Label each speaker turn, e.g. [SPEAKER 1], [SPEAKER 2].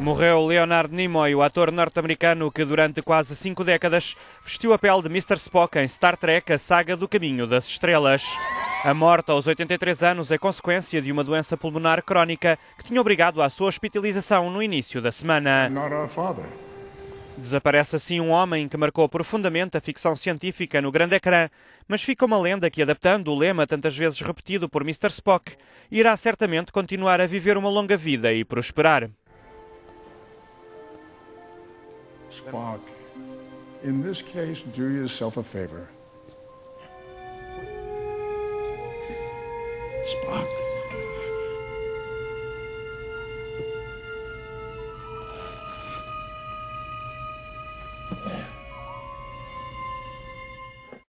[SPEAKER 1] Morreu Leonard Nimoy, o ator norte-americano que durante quase cinco décadas vestiu a pele de Mr. Spock em Star Trek, a saga do Caminho das Estrelas. A morte aos 83 anos é consequência de uma doença pulmonar crónica que tinha obrigado à sua hospitalização no início da semana. Desaparece assim um homem que marcou profundamente a ficção científica no grande ecrã, mas fica uma lenda que, adaptando o lema tantas vezes repetido por Mr. Spock, irá certamente continuar a viver uma longa vida e prosperar.
[SPEAKER 2] Spock, in this case, do yourself a favor. Spock.